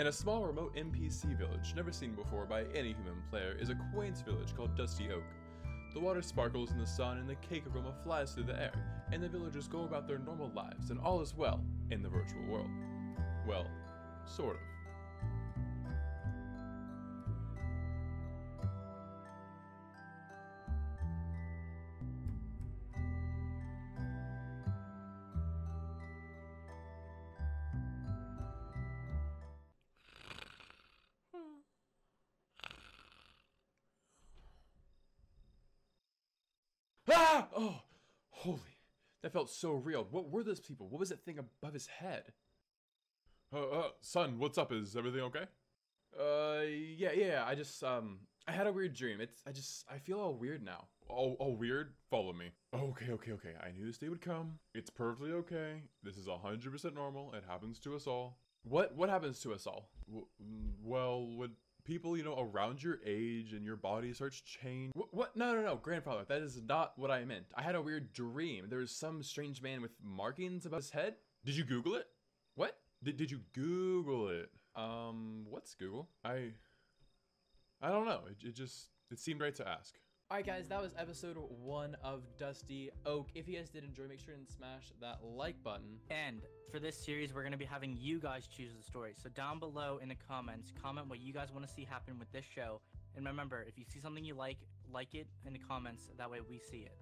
In a small remote NPC village, never seen before by any human player, is a quaint village called Dusty Oak. The water sparkles in the sun and the cake aroma flies through the air, and the villagers go about their normal lives, and all is well in the virtual world. Well, sort of. Ah! Oh, holy. That felt so real. What were those people? What was that thing above his head? Uh, uh, son, what's up? Is everything okay? Uh, yeah, yeah, I just, um, I had a weird dream. It's, I just, I feel all weird now. Oh, oh, weird? Follow me. Okay, okay, okay. I knew this day would come. It's perfectly okay. This is 100% normal. It happens to us all. What, what happens to us all? W well, would people, you know, around your age and your body starts change. What, what? No, no, no, grandfather. That is not what I meant. I had a weird dream. There was some strange man with markings above his head. Did you Google it? What? Did, did you Google it? Um, what's Google? I, I don't know. It, it just, it seemed right to ask. Alright guys, that was episode one of Dusty Oak. If you guys did enjoy, make sure and smash that like button. And for this series, we're going to be having you guys choose the story. So down below in the comments, comment what you guys want to see happen with this show. And remember, if you see something you like, like it in the comments. That way we see it.